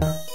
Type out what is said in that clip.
Bye.